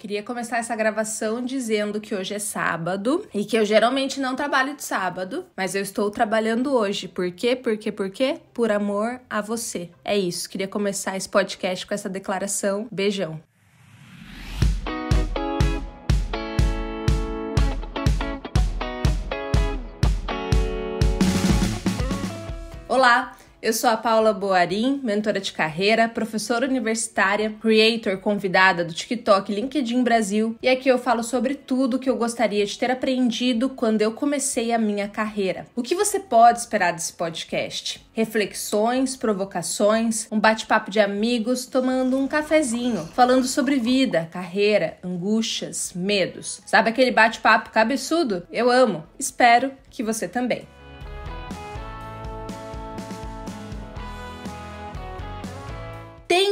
Queria começar essa gravação dizendo que hoje é sábado e que eu geralmente não trabalho de sábado, mas eu estou trabalhando hoje. Por quê? Por quê? Por quê? Por amor a você. É isso. Queria começar esse podcast com essa declaração. Beijão. Olá, eu sou a Paula Boarim, mentora de carreira, professora universitária, creator convidada do TikTok LinkedIn Brasil, e aqui eu falo sobre tudo que eu gostaria de ter aprendido quando eu comecei a minha carreira. O que você pode esperar desse podcast? Reflexões, provocações, um bate-papo de amigos tomando um cafezinho, falando sobre vida, carreira, angústias, medos. Sabe aquele bate-papo cabeçudo? Eu amo. Espero que você também.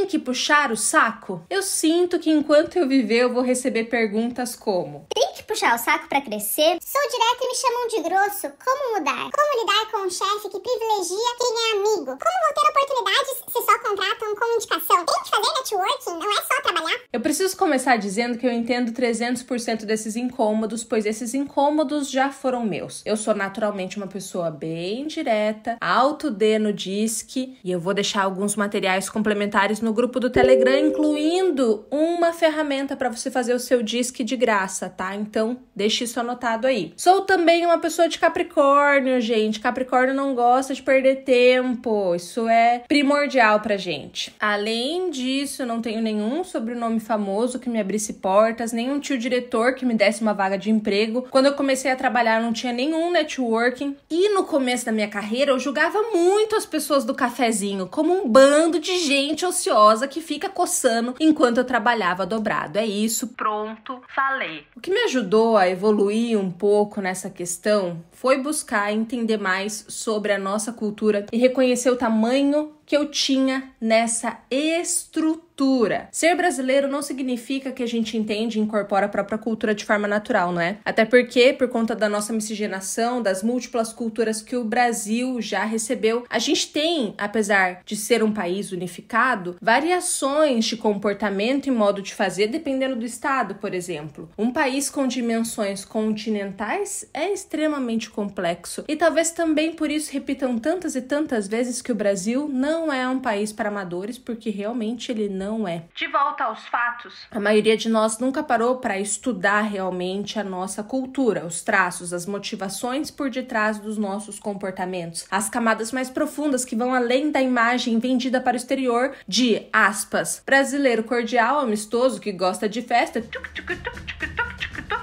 Que puxar o saco? Eu sinto que enquanto eu viver eu vou receber perguntas como: Tem puxar o saco para crescer? Sou direto e me chamam de grosso. Como mudar? Como lidar com um chefe que privilegia quem é amigo? Como vou ter oportunidades se só contratam como indicação? Tem que fazer networking, não é só trabalhar. Eu preciso começar dizendo que eu entendo 300% desses incômodos, pois esses incômodos já foram meus. Eu sou naturalmente uma pessoa bem direta, alto D no disque, e eu vou deixar alguns materiais complementares no grupo do Telegram, incluindo uma ferramenta para você fazer o seu disque de graça, tá? Então, deixe isso anotado aí. Sou também uma pessoa de Capricórnio, gente. Capricórnio não gosta de perder tempo. Isso é primordial pra gente. Além disso, não tenho nenhum sobrenome famoso que me abrisse portas, nenhum tio diretor que me desse uma vaga de emprego. Quando eu comecei a trabalhar, não tinha nenhum networking. E no começo da minha carreira, eu julgava muito as pessoas do cafezinho como um bando de gente ociosa que fica coçando enquanto eu trabalhava dobrado. É isso, pronto, falei. O que me ajudou a evoluir um pouco nessa questão foi buscar entender mais sobre a nossa cultura e reconhecer o tamanho que eu tinha nessa estrutura. Ser brasileiro não significa que a gente entende e incorpora a própria cultura de forma natural, não é? Até porque, por conta da nossa miscigenação, das múltiplas culturas que o Brasil já recebeu, a gente tem, apesar de ser um país unificado, variações de comportamento e modo de fazer dependendo do estado, por exemplo. Um país com dimensões continentais é extremamente complexo e talvez também por isso repitam tantas e tantas vezes que o Brasil não é um país para amadores, porque realmente ele não é. De volta aos fatos, a maioria de nós nunca parou para estudar realmente a nossa cultura, os traços, as motivações por detrás dos nossos comportamentos, as camadas mais profundas que vão além da imagem vendida para o exterior de aspas, brasileiro cordial, amistoso que gosta de festa. Tchuc, tchuc, tchuc,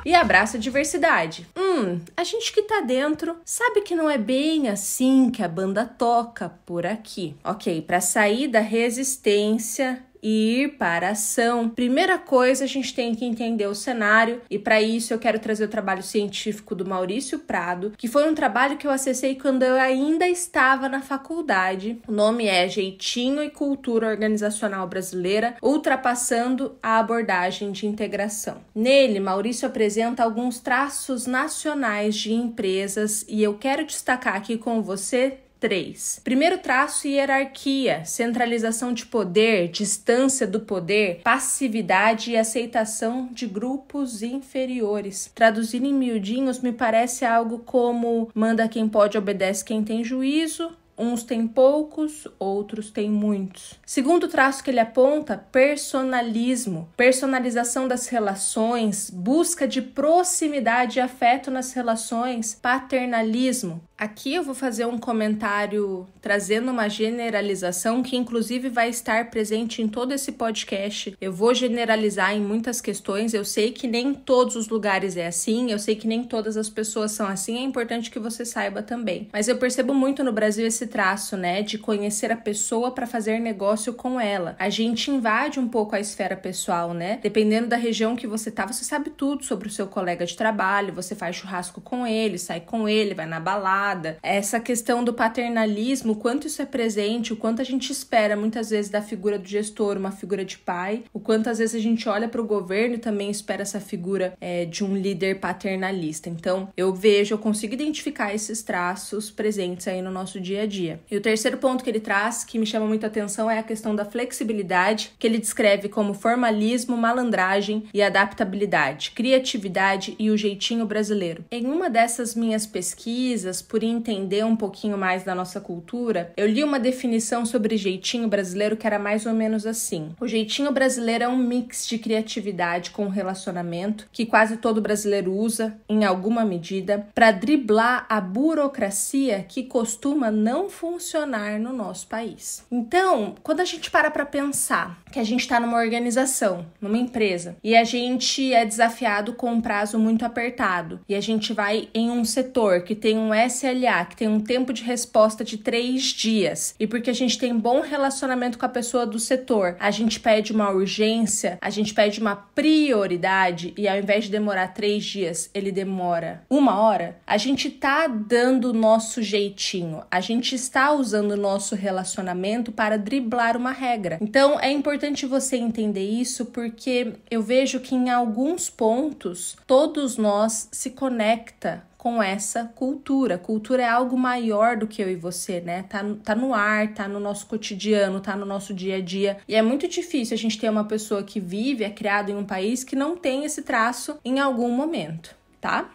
e abraça a diversidade. Hum, a gente que tá dentro sabe que não é bem assim que a banda toca por aqui. Ok, para sair da resistência e ir para a ação. Primeira coisa, a gente tem que entender o cenário, e para isso eu quero trazer o trabalho científico do Maurício Prado, que foi um trabalho que eu acessei quando eu ainda estava na faculdade. O nome é Jeitinho e Cultura Organizacional Brasileira, ultrapassando a abordagem de integração. Nele, Maurício apresenta alguns traços nacionais de empresas e eu quero destacar aqui com você 3. Primeiro traço, hierarquia, centralização de poder, distância do poder, passividade e aceitação de grupos inferiores. Traduzir em miudinhos me parece algo como manda quem pode, obedece quem tem juízo, Uns têm poucos, outros têm muitos. Segundo traço que ele aponta, personalismo, personalização das relações, busca de proximidade e afeto nas relações, paternalismo, Aqui eu vou fazer um comentário trazendo uma generalização que, inclusive, vai estar presente em todo esse podcast. Eu vou generalizar em muitas questões. Eu sei que nem todos os lugares é assim, eu sei que nem todas as pessoas são assim. É importante que você saiba também. Mas eu percebo muito no Brasil esse traço, né, de conhecer a pessoa para fazer negócio com ela. A gente invade um pouco a esfera pessoal, né? Dependendo da região que você tá, você sabe tudo sobre o seu colega de trabalho, você faz churrasco com ele, sai com ele, vai na balada essa questão do paternalismo, o quanto isso é presente, o quanto a gente espera muitas vezes da figura do gestor, uma figura de pai, o quanto às vezes a gente olha para o governo e também espera essa figura é, de um líder paternalista. Então, eu vejo, eu consigo identificar esses traços presentes aí no nosso dia a dia dia. E o terceiro ponto que ele traz, que me chama muita atenção, é a questão da flexibilidade, que ele descreve como formalismo, malandragem e adaptabilidade, criatividade e o jeitinho brasileiro. Em uma dessas minhas pesquisas, por entender um pouquinho mais da nossa cultura, eu li uma definição sobre jeitinho brasileiro que era mais ou menos assim: o jeitinho brasileiro é um mix de criatividade com relacionamento que quase todo brasileiro usa, em alguma medida, para driblar a burocracia que costuma não funcionar no nosso país. Então, quando a gente para para pensar que a gente está numa organização, numa empresa, e a gente é desafiado com um prazo muito apertado, e a gente vai em um setor que tem um SLA, que tem um tempo de resposta de três dias, e porque a gente tem bom relacionamento com a pessoa do setor, a gente pede uma urgência, a gente pede uma prioridade, e ao invés de demorar três dias, ele demora uma hora, a gente tá dando o nosso jeitinho, a gente está usando o nosso relacionamento para driblar uma regra. Então é importante você entender isso porque eu vejo que em alguns pontos todos nós se conecta com essa cultura. Cultura é algo maior do que eu e você, né? Tá, tá no ar, tá no nosso cotidiano, tá no nosso dia a dia. E é muito difícil a gente ter uma pessoa que vive, é criada em um país que não tem esse traço em algum momento, tá?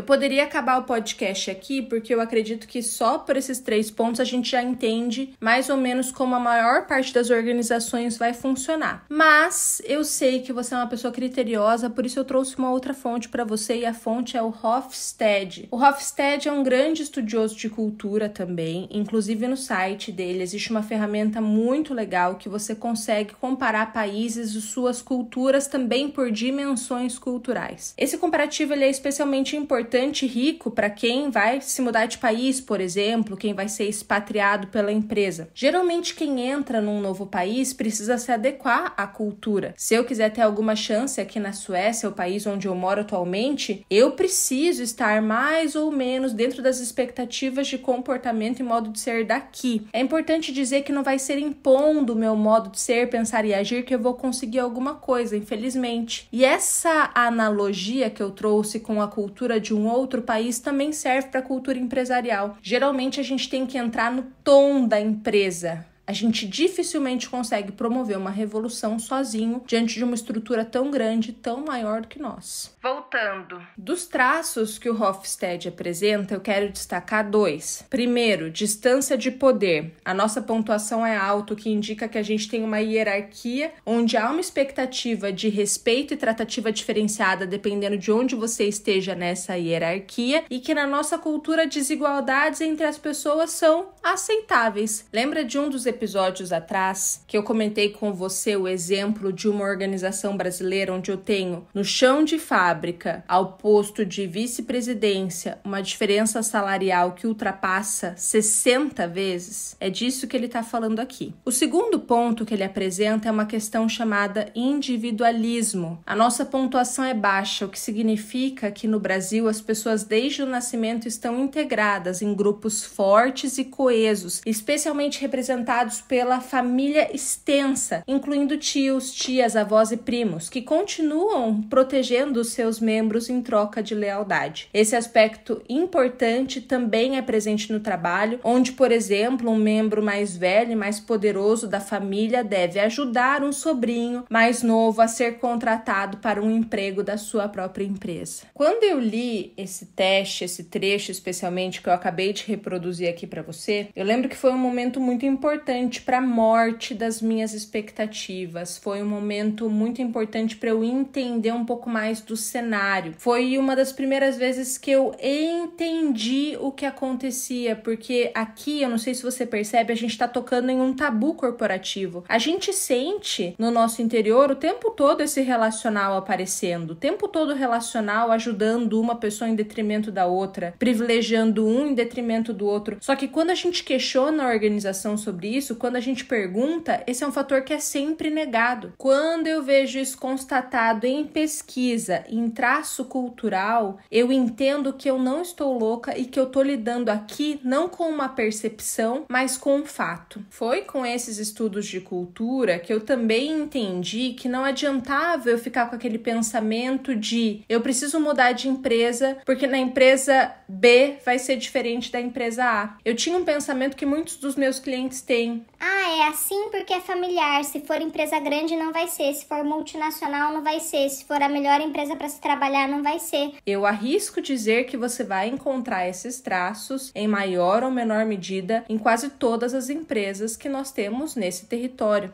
Eu poderia acabar o podcast aqui porque eu acredito que só por esses três pontos a gente já entende mais ou menos como a maior parte das organizações vai funcionar. Mas eu sei que você é uma pessoa criteriosa, por isso eu trouxe uma outra fonte para você e a fonte é o Hofstede. O Hofstede é um grande estudioso de cultura também, inclusive no site dele existe uma ferramenta muito legal que você consegue comparar países e suas culturas também por dimensões culturais. Esse comparativo ele é especialmente importante importante e rico para quem vai se mudar de país, por exemplo, quem vai ser expatriado pela empresa. Geralmente, quem entra num novo país precisa se adequar à cultura. Se eu quiser ter alguma chance aqui na Suécia, o país onde eu moro atualmente, eu preciso estar mais ou menos dentro das expectativas de comportamento e modo de ser daqui. É importante dizer que não vai ser impondo o meu modo de ser, pensar e agir que eu vou conseguir alguma coisa, infelizmente. E essa analogia que eu trouxe com a cultura de um um outro país também serve para cultura empresarial. Geralmente a gente tem que entrar no tom da empresa, a gente dificilmente consegue promover uma revolução sozinho diante de uma estrutura tão grande, tão maior do que nós. Voltando. Dos traços que o Hofstede apresenta, eu quero destacar dois. Primeiro, distância de poder. A nossa pontuação é alta, o que indica que a gente tem uma hierarquia onde há uma expectativa de respeito e tratativa diferenciada dependendo de onde você esteja nessa hierarquia e que na nossa cultura desigualdades entre as pessoas são aceitáveis. Lembra de um dos episódios atrás que eu comentei com você o exemplo de uma organização brasileira onde eu tenho no chão de fábrica ao posto de vice-presidência uma diferença salarial que ultrapassa 60 vezes? É disso que ele está falando aqui. O segundo ponto que ele apresenta é uma questão chamada individualismo. A nossa pontuação é baixa, o que significa que no Brasil as pessoas desde o nascimento estão integradas em grupos fortes e coesos, especialmente representados pela família extensa, incluindo tios, tias, avós e primos, que continuam protegendo seus membros em troca de lealdade. Esse aspecto importante também é presente no trabalho, onde, por exemplo, um membro mais velho e mais poderoso da família deve ajudar um sobrinho mais novo a ser contratado para um emprego da sua própria empresa. Quando eu li esse teste, esse trecho especialmente que eu acabei de reproduzir aqui para você, eu lembro que foi um momento muito importante para a morte das minhas expectativas. Foi um momento muito importante para eu entender um pouco mais do cenário. Foi uma das primeiras vezes que eu entendi o que acontecia, porque aqui, eu não sei se você percebe, a gente está tocando em um tabu corporativo. A gente sente no nosso interior o tempo todo esse relacional aparecendo, o tempo todo relacional ajudando uma pessoa em detrimento da outra, privilegiando um em detrimento do outro. Só que quando a gente gente questiona a organização sobre isso, quando a gente pergunta, esse é um fator que é sempre negado. Quando eu vejo isso constatado em pesquisa, em traço cultural, eu entendo que eu não estou louca e que eu estou lidando aqui não com uma percepção, mas com um fato. Foi com esses estudos de cultura que eu também entendi que não adiantava eu ficar com aquele pensamento de eu preciso mudar de empresa porque na empresa B vai ser diferente da empresa A. Eu tinha um pensamento que muitos dos meus clientes têm. Ah, é assim porque é familiar. Se for empresa grande, não vai ser. Se for multinacional, não vai ser. Se for a melhor empresa para se trabalhar, não vai ser. Eu arrisco dizer que você vai encontrar esses traços em maior ou menor medida em quase todas as empresas que nós temos nesse território.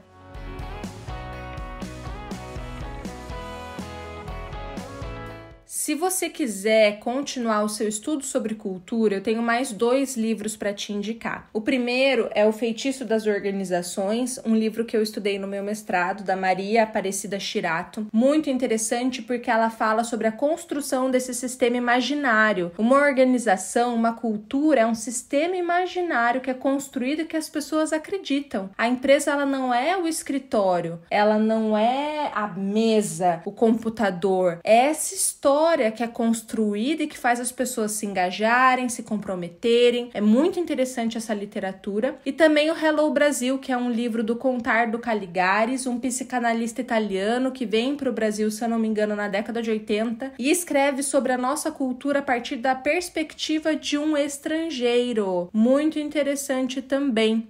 Se você quiser continuar o seu estudo sobre cultura, eu tenho mais dois livros para te indicar. O primeiro é O Feitiço das Organizações, um livro que eu estudei no meu mestrado, da Maria Aparecida Chirato. Muito interessante porque ela fala sobre a construção desse sistema imaginário. Uma organização, uma cultura é um sistema imaginário que é construído e que as pessoas acreditam. A empresa ela não é o escritório, ela não é a mesa, o computador. É essa história história que é construída e que faz as pessoas se engajarem, se comprometerem. É muito interessante essa literatura. E também o Hello Brasil, que é um livro do Contar do Caligares, um psicanalista italiano que vem para o Brasil, se eu não me engano, na década de 80 e escreve sobre a nossa cultura a partir da perspectiva de um estrangeiro. Muito interessante também.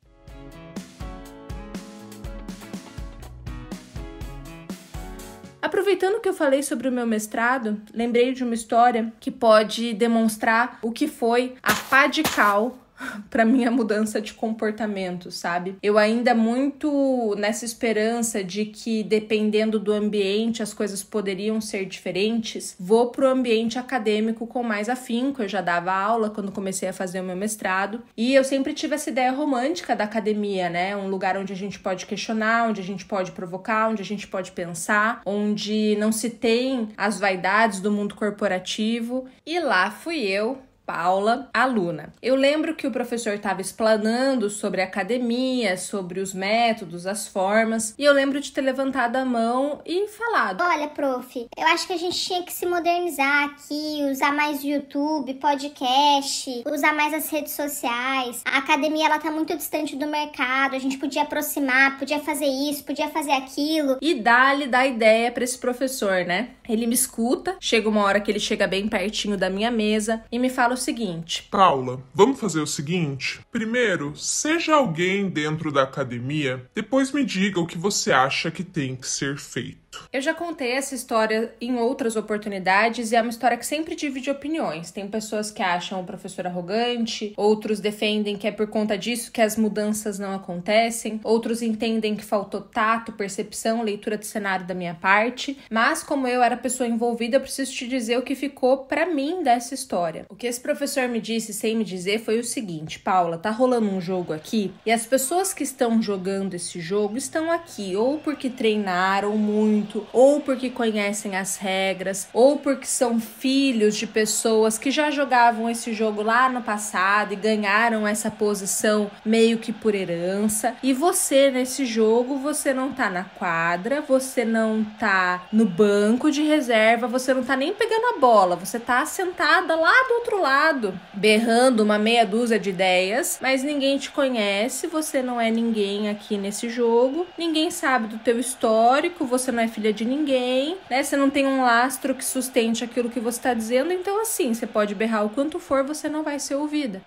Aproveitando que eu falei sobre o meu mestrado, lembrei de uma história que pode demonstrar o que foi a pá de cal para minha mudança de comportamento, sabe? Eu ainda muito nessa esperança de que dependendo do ambiente as coisas poderiam ser diferentes, vou pro ambiente acadêmico com mais afinco. Eu já dava aula quando comecei a fazer o meu mestrado e eu sempre tive essa ideia romântica da academia, né? Um lugar onde a gente pode questionar, onde a gente pode provocar, onde a gente pode pensar, onde não se tem as vaidades do mundo corporativo. E lá fui eu Paula, aluna. Eu lembro que o professor estava explanando sobre a academia, sobre os métodos, as formas, e eu lembro de ter levantado a mão e falado: Olha, prof, eu acho que a gente tinha que se modernizar aqui, usar mais YouTube, podcast, usar mais as redes sociais. A academia ela tá muito distante do mercado, a gente podia aproximar, podia fazer isso, podia fazer aquilo. E dá-lhe dar ideia para esse professor, né? Ele me escuta, chega uma hora que ele chega bem pertinho da minha mesa e me fala o seguinte: Paula, vamos fazer o seguinte? Primeiro, seja alguém dentro da academia, depois me diga o que você acha que tem que ser feito. Eu já contei essa história em outras oportunidades e é uma história que sempre divide opiniões. Tem pessoas que acham o professor arrogante, outros defendem que é por conta disso que as mudanças não acontecem, outros entendem que faltou tato, percepção, leitura de cenário da minha parte. Mas como eu era pessoa envolvida, eu preciso te dizer o que ficou para mim dessa história. O que esse professor me disse sem me dizer foi o seguinte: Paula, tá rolando um jogo aqui e as pessoas que estão jogando esse jogo estão aqui ou porque treinaram muito, ou porque conhecem as regras, ou porque são filhos de pessoas que já jogavam esse jogo lá no passado e ganharam essa posição meio que por herança. E você nesse jogo, você não tá na quadra, você não tá no banco de reserva, você não tá nem pegando a bola, você tá sentada lá do outro lado lado, berrando uma meia dúzia de ideias, mas ninguém te conhece, você não é ninguém aqui nesse jogo, ninguém sabe do teu histórico, você não é filha de ninguém, né? Você não tem um lastro que sustente aquilo que você está dizendo, então assim, você pode berrar o quanto for, você não vai ser ouvida.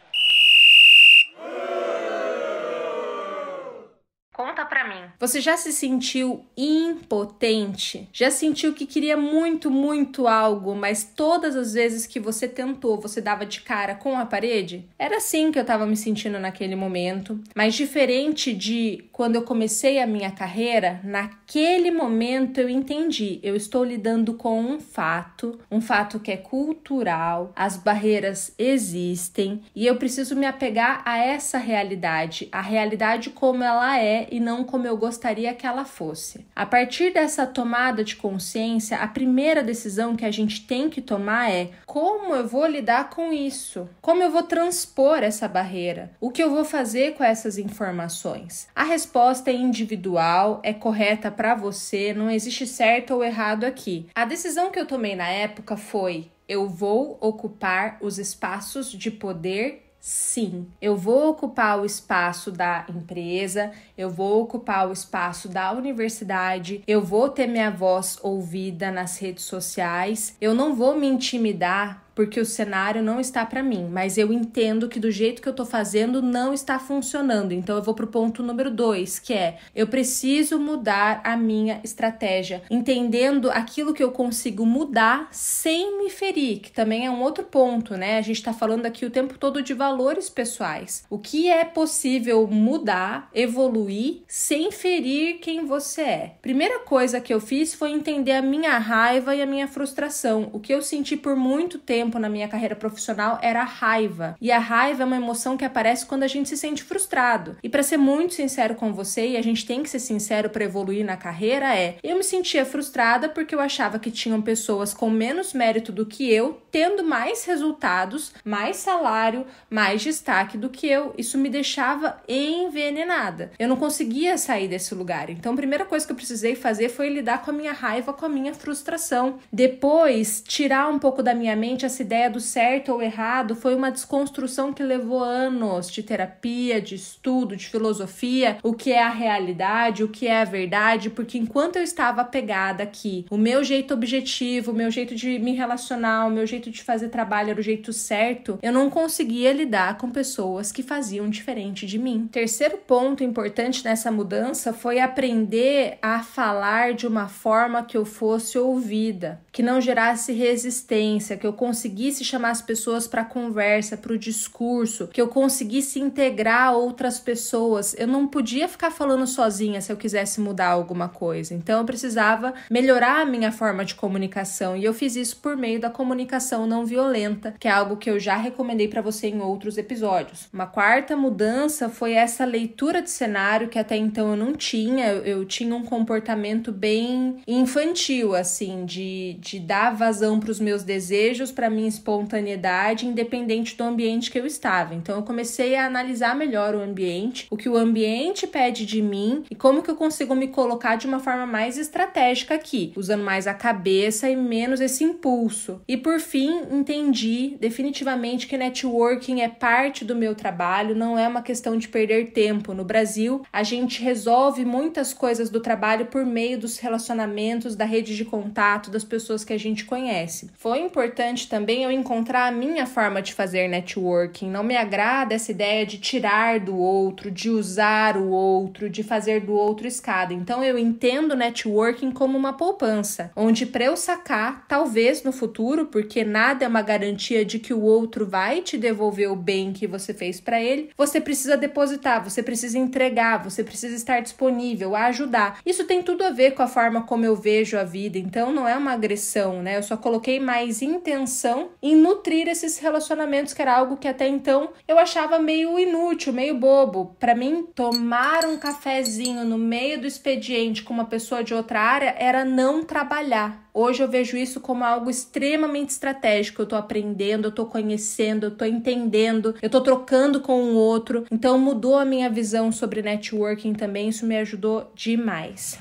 Conta pra mim. Você já se sentiu impotente? Já sentiu que queria muito, muito algo, mas todas as vezes que você tentou, você dava de cara com a parede? Era assim que eu tava me sentindo naquele momento, mas diferente de quando eu comecei a minha carreira, naquele momento eu entendi, eu estou lidando com um fato, um fato que é cultural, as barreiras existem e eu preciso me apegar a essa realidade, a realidade como ela é e não como eu gostaria que ela fosse. A partir dessa tomada de consciência, a primeira decisão que a gente tem que tomar é como eu vou lidar com isso? Como eu vou transpor essa barreira? O que eu vou fazer com essas informações? A resposta é individual, é correta para você, não existe certo ou errado aqui. A decisão que eu tomei na época foi: eu vou ocupar os espaços de poder Sim, eu vou ocupar o espaço da empresa, eu vou ocupar o espaço da universidade, eu vou ter minha voz ouvida nas redes sociais, eu não vou me intimidar porque o cenário não está para mim, mas eu entendo que do jeito que eu tô fazendo não está funcionando. Então eu vou pro ponto número dois, que é eu preciso mudar a minha estratégia, entendendo aquilo que eu consigo mudar sem me ferir, que também é um outro ponto, né? A gente tá falando aqui o tempo todo de valores pessoais. O que é possível mudar, evoluir sem ferir quem você é? Primeira coisa que eu fiz foi entender a minha raiva e a minha frustração, o que eu senti por muito tempo tempo na minha carreira profissional era a raiva. E a raiva é uma emoção que aparece quando a gente se sente frustrado. E para ser muito sincero com você, e a gente tem que ser sincero para evoluir na carreira, é: eu me sentia frustrada porque eu achava que tinham pessoas com menos mérito do que eu, tendo mais resultados, mais salário, mais destaque do que eu. Isso me deixava envenenada. Eu não conseguia sair desse lugar. Então, a primeira coisa que eu precisei fazer foi lidar com a minha raiva, com a minha frustração. Depois, tirar um pouco da minha mente essa ideia do certo ou errado foi uma desconstrução que levou anos de terapia, de estudo, de filosofia, o que é a realidade, o que é a verdade, porque enquanto eu estava apegada aqui, o meu jeito objetivo, o meu jeito de me relacionar, o meu jeito de fazer trabalho era o jeito certo, eu não conseguia lidar com pessoas que faziam diferente de mim. Terceiro ponto importante nessa mudança foi aprender a falar de uma forma que eu fosse ouvida, que não gerasse resistência, que eu conseguisse conseguisse chamar as pessoas para conversa, para o discurso, que eu conseguisse integrar outras pessoas. Eu não podia ficar falando sozinha se eu quisesse mudar alguma coisa. Então eu precisava melhorar a minha forma de comunicação e eu fiz isso por meio da comunicação não violenta, que é algo que eu já recomendei para você em outros episódios. Uma quarta mudança foi essa leitura de cenário que até então eu não tinha. Eu, tinha um comportamento bem infantil, assim, de, de dar vazão para os meus desejos, para minha espontaneidade, independente do ambiente que eu estava. Então eu comecei a analisar melhor o ambiente, o que o ambiente pede de mim e como que eu consigo me colocar de uma forma mais estratégica aqui, usando mais a cabeça e menos esse impulso. E por fim, entendi definitivamente que networking é parte do meu trabalho, não é uma questão de perder tempo. No Brasil, a gente resolve muitas coisas do trabalho por meio dos relacionamentos, da rede de contato, das pessoas que a gente conhece. Foi importante também também eu encontrar a minha forma de fazer networking. Não me agrada essa ideia de tirar do outro, de usar o outro, de fazer do outro escada. Então eu entendo networking como uma poupança, onde para eu sacar, talvez no futuro, porque nada é uma garantia de que o outro vai te devolver o bem que você fez para ele, você precisa depositar, você precisa entregar, você precisa estar disponível a ajudar. Isso tem tudo a ver com a forma como eu vejo a vida. Então não é uma agressão, né? Eu só coloquei mais intenção em nutrir esses relacionamentos, que era algo que até então eu achava meio inútil, meio bobo. Para mim, tomar um cafezinho no meio do expediente com uma pessoa de outra área era não trabalhar. Hoje eu vejo isso como algo extremamente estratégico. Eu tô aprendendo, eu tô conhecendo, eu tô entendendo, eu tô trocando com o outro. Então mudou a minha visão sobre networking também, isso me ajudou demais.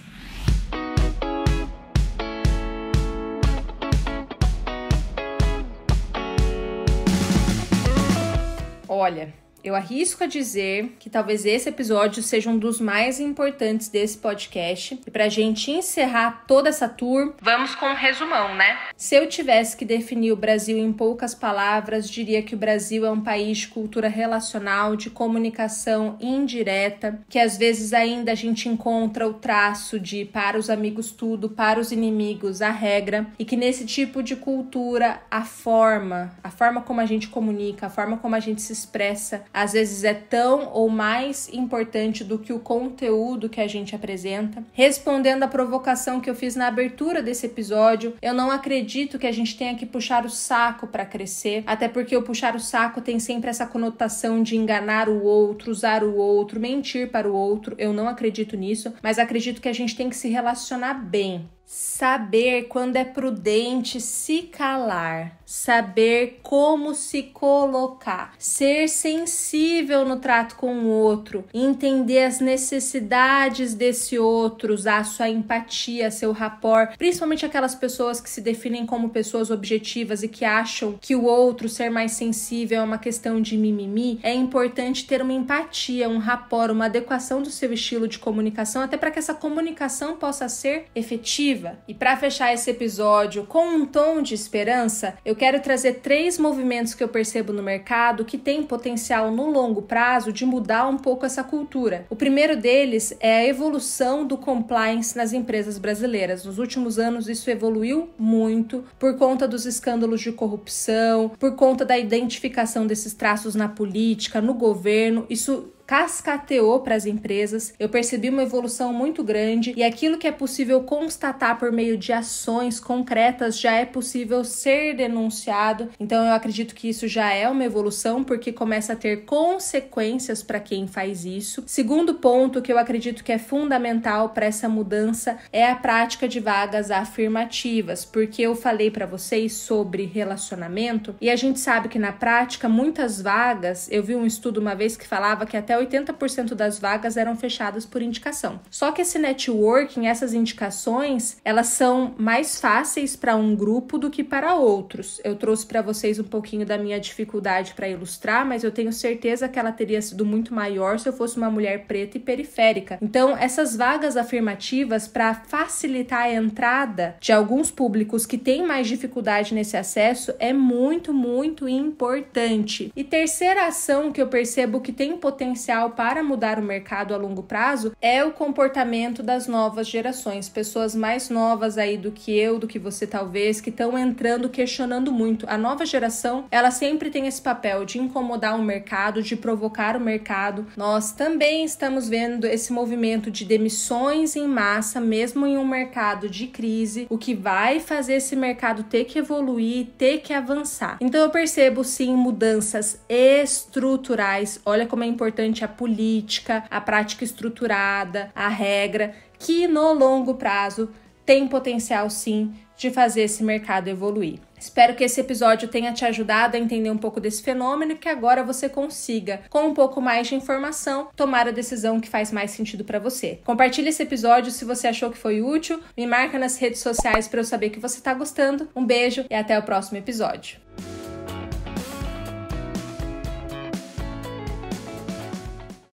Olha, eu arrisco a dizer que talvez esse episódio seja um dos mais importantes desse podcast. E pra gente encerrar toda essa tour, vamos com um resumão, né? Se eu tivesse que definir o Brasil em poucas palavras, diria que o Brasil é um país de cultura relacional, de comunicação indireta, que às vezes ainda a gente encontra o traço de para os amigos tudo, para os inimigos a regra, e que nesse tipo de cultura a forma, a forma como a gente comunica, a forma como a gente se expressa às vezes é tão ou mais importante do que o conteúdo que a gente apresenta. Respondendo à provocação que eu fiz na abertura desse episódio, eu não acredito que a gente tenha que puxar o saco para crescer, até porque o puxar o saco tem sempre essa conotação de enganar o outro, usar o outro, mentir para o outro. Eu não acredito nisso, mas acredito que a gente tem que se relacionar bem Saber quando é prudente se calar, saber como se colocar, ser sensível no trato com o outro, entender as necessidades desse outro, usar sua empatia, seu rapport, principalmente aquelas pessoas que se definem como pessoas objetivas e que acham que o outro ser mais sensível é uma questão de mimimi. É importante ter uma empatia, um rapport, uma adequação do seu estilo de comunicação, até para que essa comunicação possa ser efetiva e para fechar esse episódio com um tom de esperança, eu quero trazer três movimentos que eu percebo no mercado que têm potencial no longo prazo de mudar um pouco essa cultura. O primeiro deles é a evolução do compliance nas empresas brasileiras. Nos últimos anos, isso evoluiu muito por conta dos escândalos de corrupção, por conta da identificação desses traços na política, no governo. Isso cascateou para as empresas. Eu percebi uma evolução muito grande e aquilo que é possível constatar por meio de ações concretas já é possível ser denunciado. Então eu acredito que isso já é uma evolução porque começa a ter consequências para quem faz isso. Segundo ponto que eu acredito que é fundamental para essa mudança é a prática de vagas afirmativas, porque eu falei para vocês sobre relacionamento e a gente sabe que na prática muitas vagas, eu vi um estudo uma vez que falava que até 80% das vagas eram fechadas por indicação. Só que esse networking, essas indicações, elas são mais fáceis para um grupo do que para outros. Eu trouxe para vocês um pouquinho da minha dificuldade para ilustrar, mas eu tenho certeza que ela teria sido muito maior se eu fosse uma mulher preta e periférica. Então, essas vagas afirmativas para facilitar a entrada de alguns públicos que têm mais dificuldade nesse acesso é muito, muito importante. E terceira ação que eu percebo que tem potencial essencial para mudar o mercado a longo prazo é o comportamento das novas gerações, pessoas mais novas aí do que eu, do que você talvez, que estão entrando questionando muito. A nova geração, ela sempre tem esse papel de incomodar o mercado, de provocar o mercado. Nós também estamos vendo esse movimento de demissões em massa, mesmo em um mercado de crise, o que vai fazer esse mercado ter que evoluir, ter que avançar. Então eu percebo sim mudanças estruturais. Olha como é importante a política, a prática estruturada, a regra, que no longo prazo tem potencial sim de fazer esse mercado evoluir. Espero que esse episódio tenha te ajudado a entender um pouco desse fenômeno e que agora você consiga, com um pouco mais de informação, tomar a decisão que faz mais sentido para você. Compartilhe esse episódio se você achou que foi útil, me marca nas redes sociais para eu saber que você está gostando. Um beijo e até o próximo episódio.